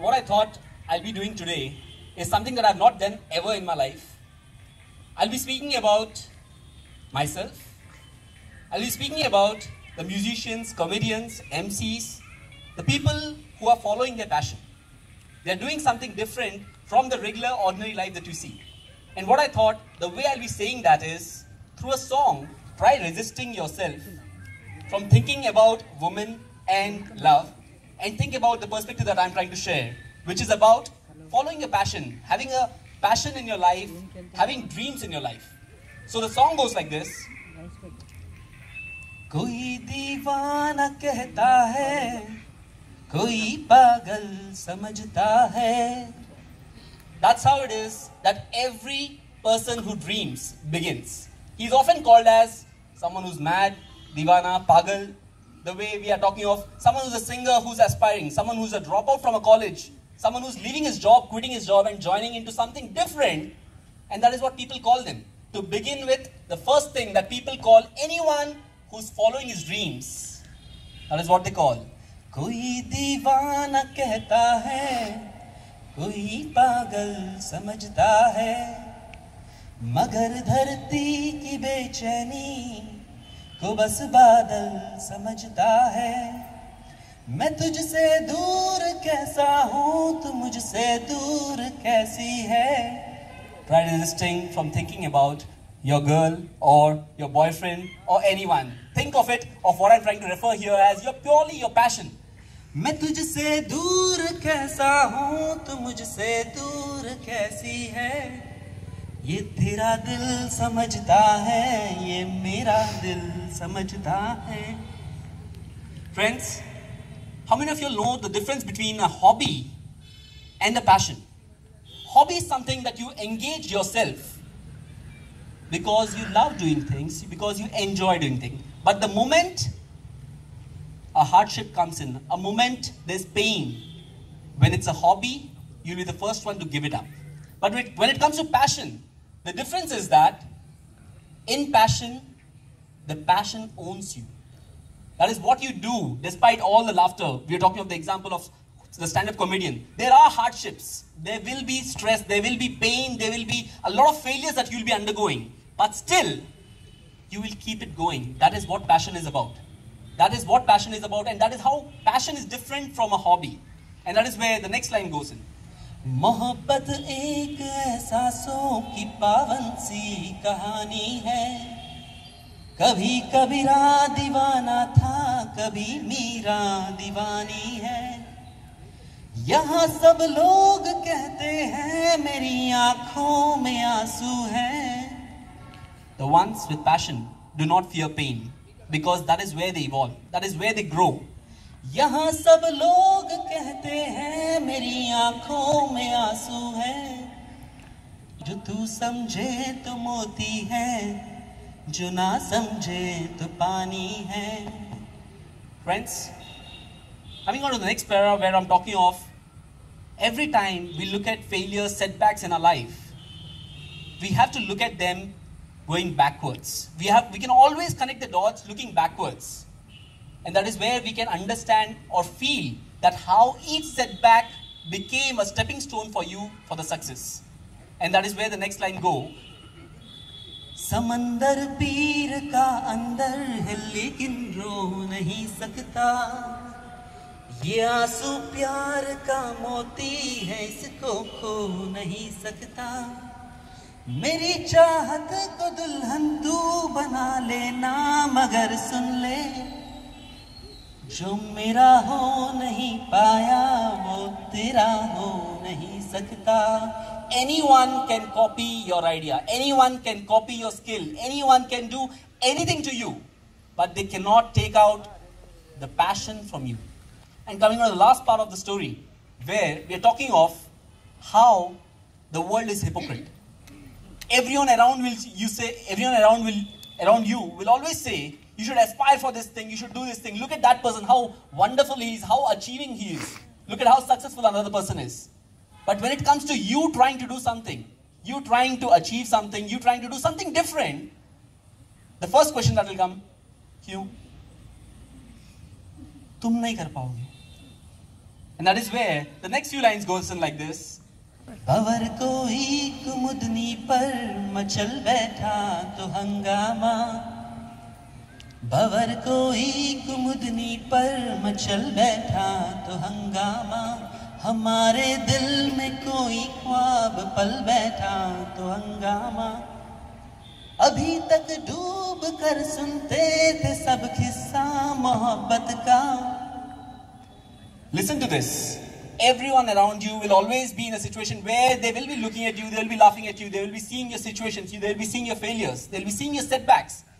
what I thought I'll be doing today is something that I've not done ever in my life. I'll be speaking about myself. I'll be speaking about the musicians, comedians, MCs, the people who are following their passion. They're doing something different from the regular, ordinary life that you see. And what I thought, the way I'll be saying that is through a song, try resisting yourself from thinking about women and love and think about the perspective that I'm trying to share, which is about following your passion, having a passion in your life, having dreams in your life. So the song goes like this. कोई दीवाना कहता है कोई पागल समझता है That's how it is that every person who dreams begins. He's often called as someone who's mad, divana, pagal, the way we are talking of someone who's a singer who's aspiring, someone who's a dropout from a college, someone who's leaving his job, quitting his job, and joining into something different. And that is what people call them. To begin with, the first thing that people call anyone who's following his dreams, that is what they call. कोई दीवाना कहता है कोई पागल समझता है मगर धरती की बेचैनी को बस बादल समझता है मैं तुझसे दूर कैसा हूँ तू मुझसे दूर कैसी है Try resisting from thinking about your girl or your boyfriend or anyone. Think of it, of what I'm trying to refer here as your purely your passion. मैं तुझसे दूर कैसा हूँ तू मुझसे दूर कैसी है ये तेरा दिल समझता है ये मेरा दिल समझता है Friends, how many of you know the difference between a hobby and a passion? Hobby is something that you engage yourself because you love doing things, because you enjoy doing things. But the moment a hardship comes in, a moment there's pain, when it's a hobby, you'll be the first one to give it up. But when it comes to passion, the difference is that in passion, the passion owns you. That is what you do despite all the laughter. We are talking of the example of the stand-up comedian. There are hardships. There will be stress. There will be pain. There will be a lot of failures that you'll be undergoing. But still, you will keep it going. That is what passion is about. That is what passion is about. And that is how passion is different from a hobby. And that is where the next line goes in. मोहब्बत एक एहसासों की पावन सी कहानी है कभी कबीरा दीवाना था कभी मीरा दीवानी है यहाँ सब लोग कहते हैं मेरी आँखों में आँसू हैं The ones with passion do not fear pain because that is where they evolve, that is where they grow. यहाँ सब लोग कहते हैं, मेरी आँखों में आँसू है। जो तू समझे तो मोती है, जो ना समझे तो पानी है। Friends coming on to the next para where I talking of every time we look at failure setbacks in our life we have to look at them going backwards we have we can always connect the dots looking backwards And that is where we can understand or feel that how each setback became a stepping stone for you for the success. And that is where the next line go. समंदर पीर का अंदर है लेकिन रो नहीं सकता ये आँसू प्यार का मोती है इसको खो नहीं सकता मेरी चाहत को दुल्हन तू बना लेना मगर सुन ले जो मेरा हो नहीं पाया वो तेरा हो नहीं सकता anyone can copy your idea anyone can copy your skill anyone can do anything to you but they cannot take out the passion from you and coming on the last part of the story where we are talking of how the world is hypocrite everyone around will you say everyone around will around you will always say you should aspire for this thing you should do this thing look at that person how wonderful he is how achieving he is look at how successful another person is but when it comes to you trying to do something you trying to achieve something you trying to do something different the first question that will come क्यों तुम नहीं कर पाओगे And that is where the next few lines goes in like this. भवर कोई कुमुदनी पर मचल बैठा तो हंगामा भवर कोई कुमुदनी पर मचल बैठा तो हंगामा हमारे दिल में कोई ख्वाब पल बैठा तो हंगामा अभी तक डूब कर सुनते थे सब किस्सा मोहब्बत का Listen to this. Everyone around you will always be in a situation where they will be looking at you, they will be laughing at you, they will be seeing your situations, they will be seeing your failures, they will be seeing your setbacks,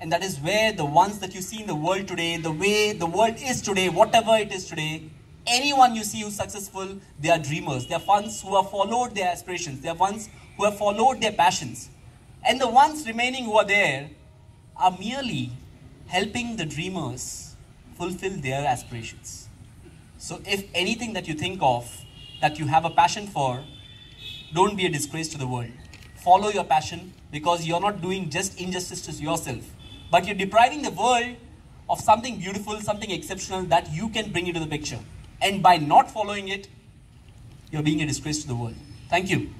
And that is where the ones that you see in the world today, the way the world is today, whatever it is today, anyone you see who's successful, they are dreamers. They are ones who have followed their aspirations. They are ones who have followed their passions. And the ones remaining who are there are merely helping the dreamers fulfill their aspirations. So if anything that you think of that you have a passion for, don't be a disgrace to the world. Follow your passion because you're not doing just injustice to yourself, but you're depriving the world of something beautiful, something exceptional that you can bring into the picture. And by not following it, you're being a disgrace to the world. Thank you.